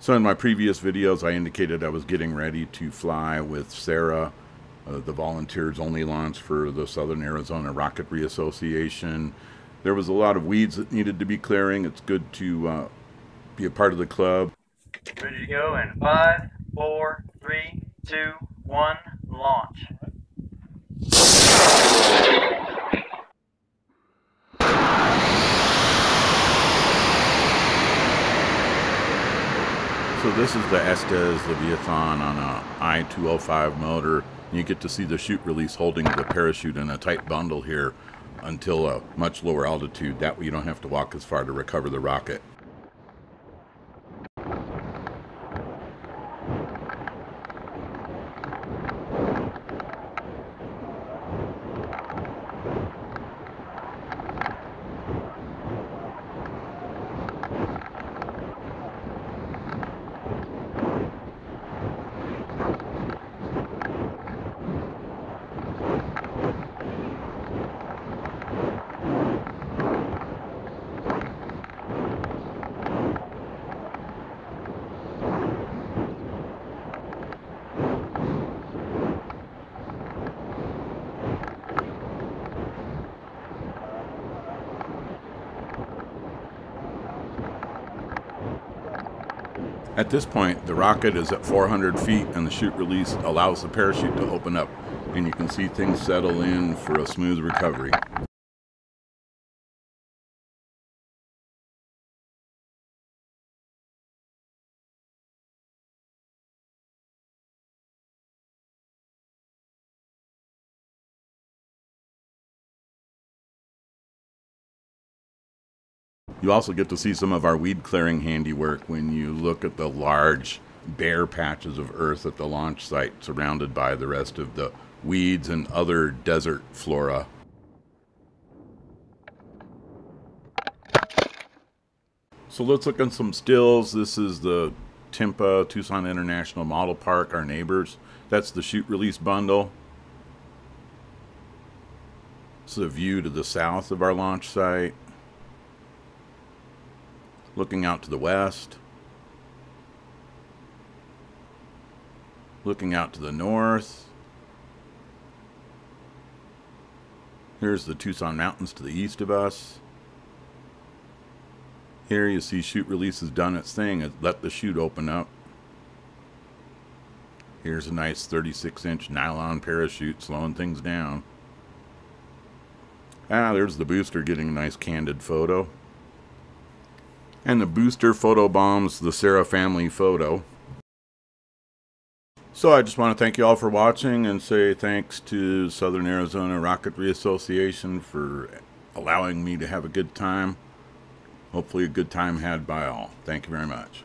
So in my previous videos, I indicated I was getting ready to fly with SARA, uh, the volunteers only launch for the Southern Arizona Rocketry Association. There was a lot of weeds that needed to be clearing. It's good to uh, be a part of the club. Ready to go in five, four, three, two, one, launch. So this is the Estes Leviathan on a I-205 motor. You get to see the chute release holding the parachute in a tight bundle here until a much lower altitude. That way you don't have to walk as far to recover the rocket. At this point, the rocket is at 400 feet and the chute release allows the parachute to open up and you can see things settle in for a smooth recovery. You also get to see some of our weed clearing handiwork when you look at the large bare patches of earth at the launch site surrounded by the rest of the weeds and other desert flora. So let's look at some stills. This is the TIMPA Tucson International Model Park, our neighbors. That's the chute release bundle. It's a view to the south of our launch site looking out to the west, looking out to the north. Here's the Tucson Mountains to the east of us. Here you see chute release has done its thing. It let the chute open up. Here's a nice 36 inch nylon parachute slowing things down. Ah, there's the booster getting a nice candid photo. And the booster photo bombs the SARA family photo. So I just want to thank you all for watching and say thanks to Southern Arizona Rocketry Association for allowing me to have a good time. Hopefully a good time had by all. Thank you very much.